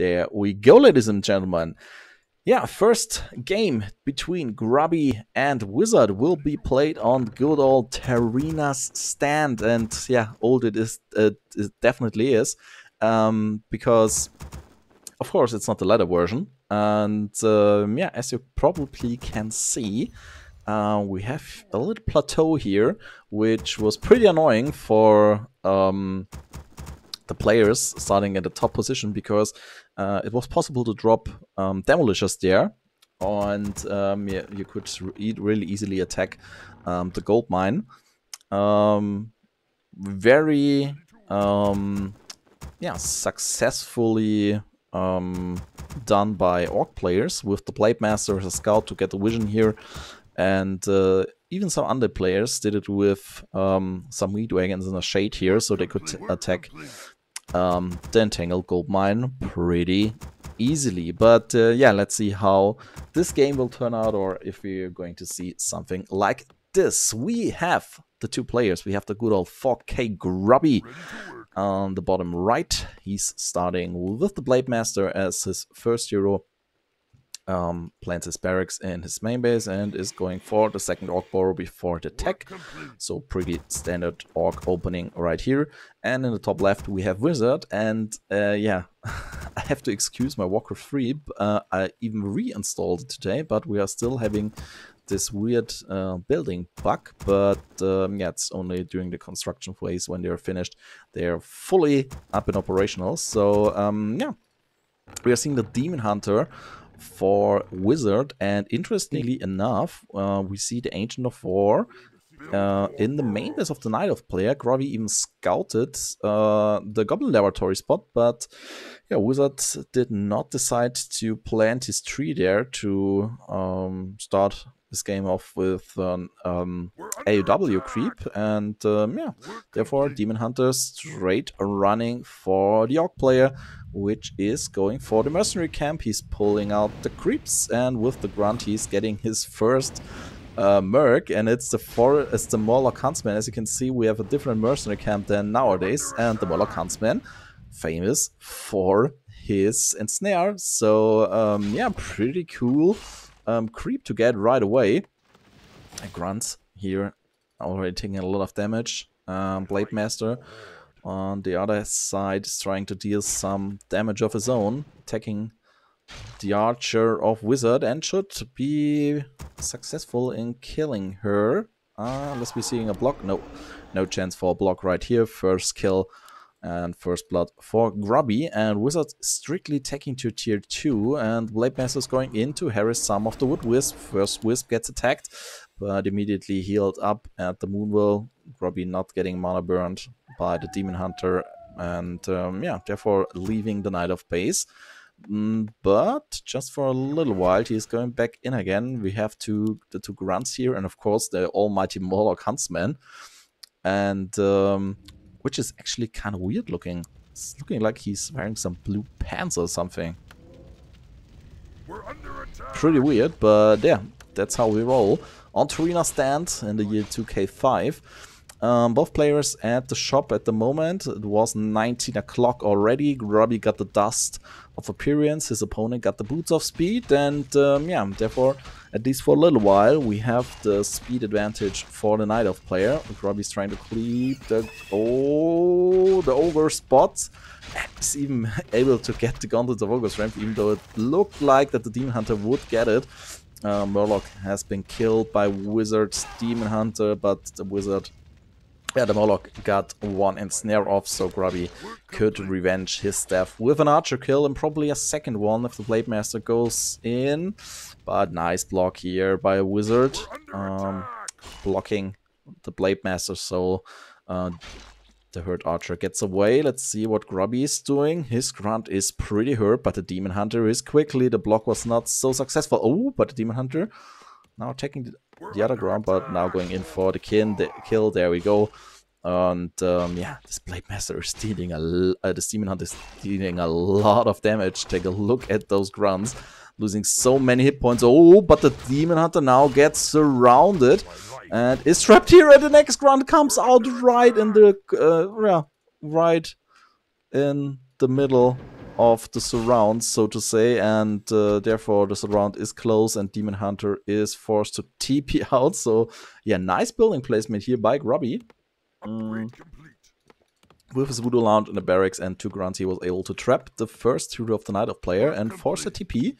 there we go, ladies and gentlemen. Yeah, first game between Grubby and Wizard will be played on good old Terenas stand. And yeah, old it is, it definitely is. Um, because, of course, it's not the ladder version. And um, yeah, as you probably can see, uh, we have a little plateau here, which was pretty annoying for um, the players starting at the top position because uh, it was possible to drop um, demolishers there and um, yeah, you could re really easily attack um, the gold mine. Um, very um, yeah, successfully um, done by orc players with the blade master as a scout to get the vision here. And uh, even some undead players did it with um, some meat wagons in the shade here so they could attack um, the Entangled Gold Mine pretty easily. But uh, yeah, let's see how this game will turn out or if we're going to see something like this. We have the two players. We have the good old 4K Grubby on the bottom right. He's starting with the Blade Master as his first hero um, plants his barracks in his main base and is going for the second orc burrow before the tech. So pretty standard orc opening right here. And in the top left we have wizard and uh, yeah, I have to excuse my Warcraft 3. Uh, I even reinstalled it today, but we are still having this weird uh, building bug, but um, yeah, it's only during the construction phase when they're finished. They're fully up and operational. So um, yeah, we are seeing the Demon Hunter for Wizard, and interestingly enough, uh, we see the Ancient of War uh, in the main base of the Night Elf player. Grubby even scouted uh, the Goblin Laboratory spot, but yeah, Wizard did not decide to plant his tree there to um, start this game off with an um, AOW creep, and um, yeah, therefore Demon Hunter straight running for the Orc player, which is going for the mercenary camp. He's pulling out the creeps, and with the grunt, he's getting his first uh, merc, and it's the for it's the Murloc Huntsman. As you can see, we have a different mercenary camp than nowadays, and the Murloc Huntsman, famous for his ensnare. So um, yeah, pretty cool um, creep to get right away. A grunt here, already taking a lot of damage. Um, Blade Master on the other side is trying to deal some damage of his own, attacking the Archer of Wizard and should be successful in killing her. Uh, let's be seeing a block. No, no chance for a block right here. First kill and first blood for Grubby. And Wizard strictly taking to tier 2. And Blade Master is going in to harass some of the Wood Wisp. First Wisp gets attacked, but immediately healed up at the Moonwell. Grubby not getting mana burned by the Demon Hunter. And um, yeah, therefore leaving the Night Elf base. Mm, but just for a little while, he's going back in again. We have two the two grunts here, and of course the almighty Murloc Huntsman. And um, which is actually kind of weird looking. It's looking like he's wearing some blue pants or something. Pretty weird, but yeah, that's how we roll. On Terenas stand in the year 2K5. Um, both players at the shop at the moment. It was 19 o'clock already. Grubby got the dust of appearance. His opponent got the boots of speed. And um, yeah, therefore, at least for a little while, we have the speed advantage for the Night Elf player. Grubby's trying to creep the... Oh, the ogre spots. He's even able to get the Gauntlet of Ogre Ramp, even though it looked like that the Demon Hunter would get it. Uh, Murloc has been killed by Wizard's Demon Hunter, but the Wizard yeah, the Murloc got one ensnare off, so Grubby could revenge his death with an archer kill and probably a second one if the Blade Master goes in. But nice block here by a wizard, um, blocking the Blade Master, so uh, the hurt archer gets away. Let's see what Grubby is doing. His grunt is pretty hurt, but the Demon Hunter is quickly. The block was not so successful. Oh, but the Demon Hunter now taking the, the other ground, but now going in for the kin, the kill. There we go. And um, yeah, this Blade Master is dealing a uh, the Demon Hunter is dealing a lot of damage. Take a look at those grunts, losing so many hit points. Oh, but the Demon Hunter now gets surrounded and is trapped here. And the next grunt comes out right in the uh, yeah, right in the middle of the surround, so to say, and uh, therefore the surround is close and Demon Hunter is forced to TP out. So, yeah, nice building placement here by Grubby. Mm. With his Voodoo Lounge in the barracks and two grunts, he was able to trap the first hero of the Night Elf player and force a TP.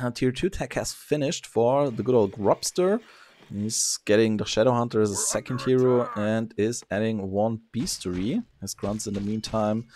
Uh, tier 2 tech has finished for the good old Grubster. He's getting the Shadow Hunter as a second hero and is adding one Bestiary. His grunts in the meantime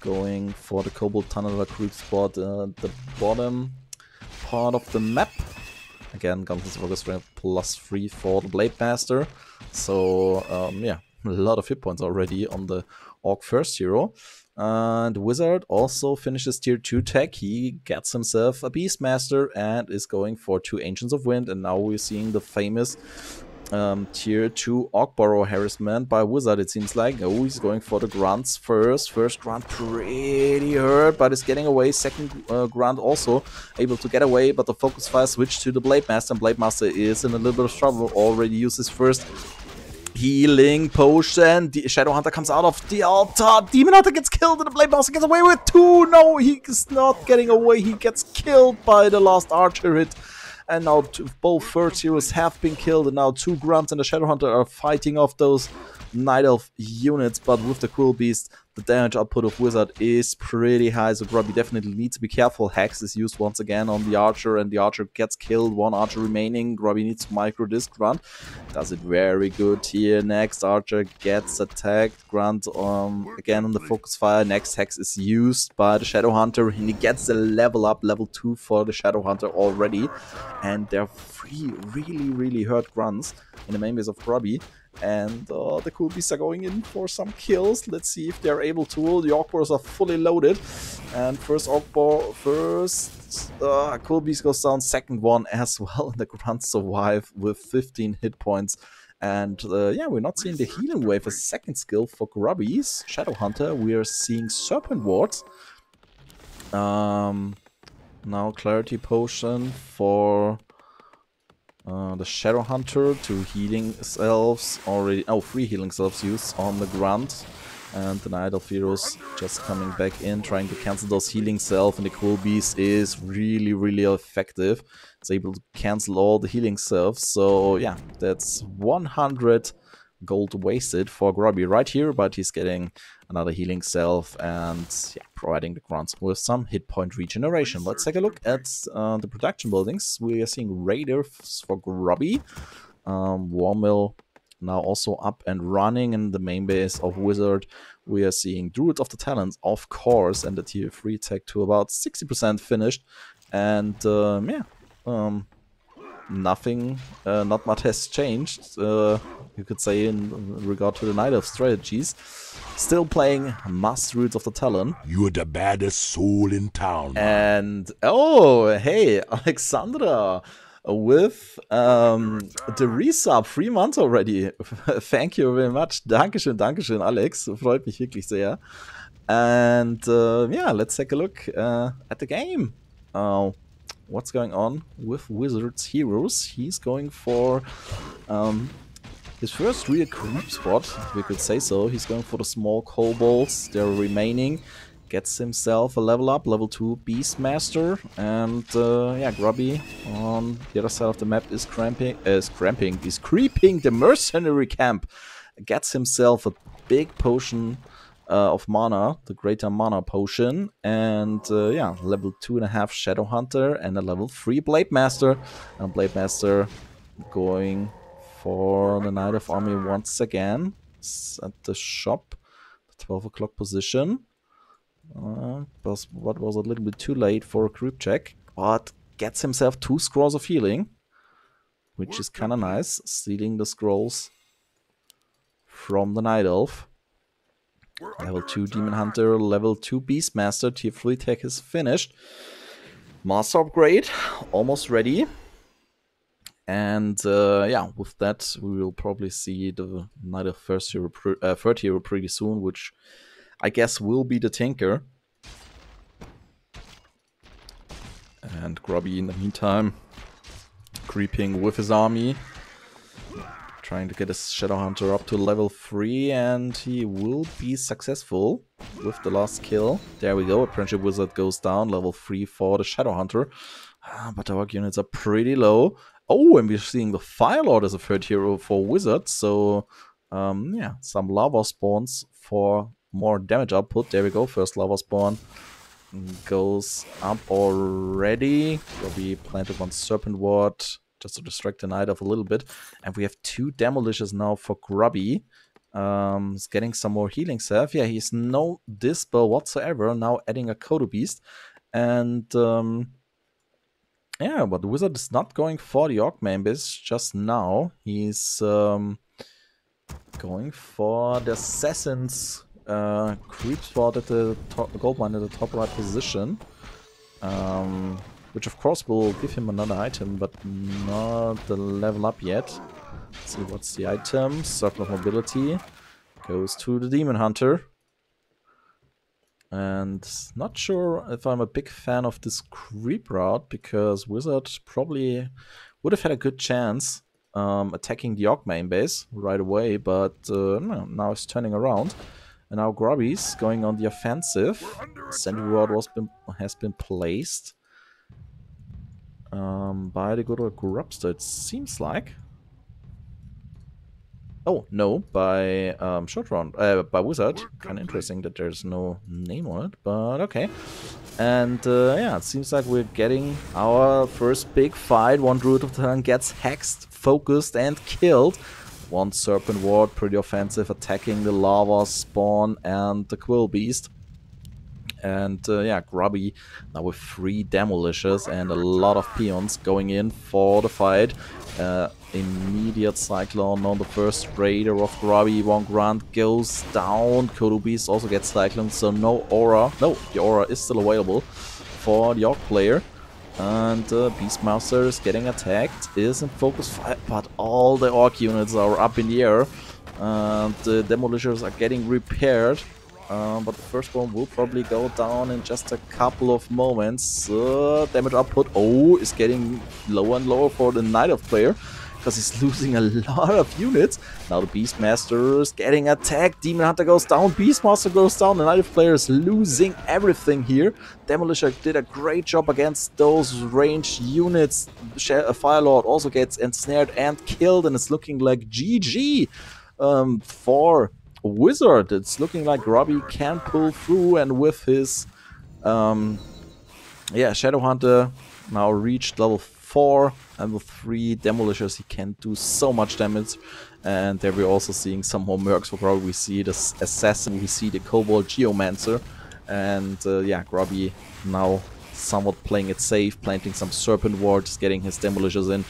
going for the Cobalt Tunnel creep spot uh, the bottom part of the map. Again, Gunslinger Focus Strength plus 3 for the Blade Master. So, um, yeah, a lot of hit points already on the Orc first hero. And Wizard also finishes tier 2 tech. He gets himself a Beastmaster and is going for two Ancients of Wind. And now we're seeing the famous um, tier 2 Orc harassment by Wizard, it seems like. Oh, he's going for the grunts first. First grunt pretty hurt, but is getting away. Second uh, grunt also able to get away, but the focus fire switched to the Blade Master, and Blade Master is in a little bit of trouble. Already uses first healing potion. The Shadow Hunter comes out of the altar. Demon Hunter gets killed and the Blade Master gets away with two. No, he's not getting away. He gets killed by the last archer hit. And now both first heroes have been killed, and now two grunts and the Shadow Hunter are fighting off those Night Elf units, but with the Quill Beast, the damage output of Wizard is pretty high, so Grubby definitely needs to be careful. Hex is used once again on the Archer, and the Archer gets killed, one Archer remaining. Grubby needs to micro this Grunt. Does it very good here. Next Archer gets attacked. Grunt um, again on the focus fire. Next Hex is used by the Shadow Hunter, and he gets the level up, level 2 for the Shadow Hunter already. And there are three really, really hurt Grunts in the main base of Grubby and uh, the Quill Beasts are going in for some kills. Let's see if they're able to. The Orc Burrows are fully loaded. And first Orc Burrow, first uh, Quill Beast goes down, second one as well. And the grunts survive with 15 hit points. And uh, yeah, we're not seeing the healing wave as second skill for Grubby's Shadow Hunter. We are seeing Serpent Wards. Um, now Clarity Potion for uh, the Shadow Hunter, two healing salves already, oh, three healing salves used on the grunt. And the Night Elf Heroes just coming back in, trying to cancel those healing salve. And the Quill Beast is really, really effective. It's able to cancel all the healing salves. So yeah, that's 100 gold wasted for Grubby right here, but he's getting another healing salve and yeah, providing the grunts with some hit point regeneration. Let's take a look at uh, the production buildings. We are seeing Raiders for Grubby, um, Warmill now also up and running in the main base of Wizard. We are seeing Druids of the Talons, of course, and the tier 3 tech to about 60% finished. And um, yeah, um, nothing, uh, not much has changed, uh, you could say, in regard to the Night Elf strategies. Still playing Mass Roots of the Talon. You're the baddest soul in town. And, oh, hey, Alexandra with um, the resub, three months already. Thank you very much. Dankeschön, Dankeschön, Alex. Freut mich wirklich sehr. And uh, yeah, let's take a look uh, at the game. Uh, what's going on with Wizards Heroes? He's going for um, his first real creep spot, we could say so. He's going for the small kobolds. They're remaining. Gets himself a level up, level 2 Beastmaster. And uh, yeah, Grubby on the other side of the map is cramping, uh, is cramping, is creeping the mercenary camp. Gets himself a big potion uh, of mana, the greater mana potion, and uh, yeah, level two and a half Shadow Hunter and a level three Blade Master. And Blade Master going for the Night Elf Army once again. It's at the shop, the 12 o'clock position. Uh, but what was a little bit too late for a group check, but gets himself two scrolls of healing, which is kind of nice, stealing the scrolls from the Night Elf. Level 2 Demon Hunter, level 2 Beastmaster, tier 3 tech is finished. Master upgrade, almost ready. And uh, yeah, with that, we will probably see the Night Elf First Hero, uh, Third Hero pretty soon, which I guess will be the Tinker. And Grubby in the meantime, creeping with his army, trying to get his Shadow Hunter up to level 3, and he will be successful. with the last kill. There we go, Apprenticeship Wizard goes down, level 3 for the Shadow Hunter. Ah, but our units are pretty low. Oh, and we're seeing the Fire Lord as a third hero for Wizards. so um, yeah, some lava spawns for more damage output. There we go, first lava spawn goes up already. Will be planted one Serpent Ward just to distract the Night Elf a little bit. And we have two Demolishers now for Grubby. Um, he's getting some more healing salve. Yeah, he's no Dispel whatsoever. Now adding a Kodo Beast. And um, yeah, but the Wizard is not going for the Orc main base just now. He's um, going for the Assassin's uh, creep spot at the top, gold mine at the top right position. Um, which of course will give him another item, but not the level up yet. Let's see what's the item. Circle of Mobility goes to the Demon Hunter. And not sure if I'm a big fan of this creep route, because Wizard probably would have had a good chance um, attacking the Orc main base right away, but uh, no, now it's turning around. And now Grubby's going on the offensive. Sentry was been, has been placed um, by the good old Grubster, it seems like. Oh, no, by um, Short Round, uh, by Wizard. Kind of interesting that there's no name on it, but okay. And uh, yeah, it seems like we're getting our first big fight. One Druid of the Talon gets hexed, focused, and killed. One Serpent Ward, pretty offensive, attacking the Lava Spawn and the Quill Beast. And uh, yeah, Grubby now with three Demolishers and a lot of Peons going in for the fight. Uh, immediate Cyclone on the first Raider of Grubby. One Grunt goes down. Kodo Beast also gets Cyclone, so no Aura. No, the Aura is still available for the Orc player. And uh, Beastmaster is getting attacked, is in focus fire, but all the Orc units are up in the air. And the Demolishers are getting repaired. Um, but the first one will probably go down in just a couple of moments. Uh, damage output, oh, is getting lower and lower for the Night Elf player because he's losing a lot of units. Now the Beastmaster is getting attacked. Demon Hunter goes down, Beastmaster goes down. The Night Elf player is losing everything here. Demolisher did a great job against those ranged units. Firelord also gets ensnared and killed, and it's looking like GG um, for Wizard. It's looking like Grubby can pull through and with his um, yeah, Shadow Hunter now reached level 4 and with 3 Demolishers he can do so much damage and there we're also seeing some more Mercs for Grubby. We see the Assassin, we see the Cobalt Geomancer and uh, yeah, Grubby now somewhat playing it safe, planting some Serpent Wards, getting his Demolishers in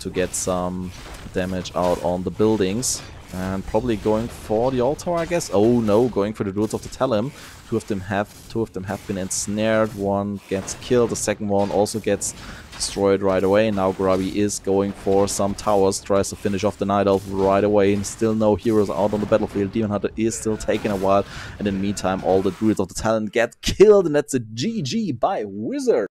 to get some damage out on the buildings. And probably going for the altar, I guess. Oh no, going for the Druids of the Talon. Two of them have two of them have been ensnared. One gets killed. The second one also gets destroyed right away. Now Grubby is going for some towers, tries to finish off the Night Elf right away. And still no heroes out on the battlefield. Demon Hunter is still taking a while. And in the meantime, all the Druids of the Talon get killed. And that's a GG by Wizard.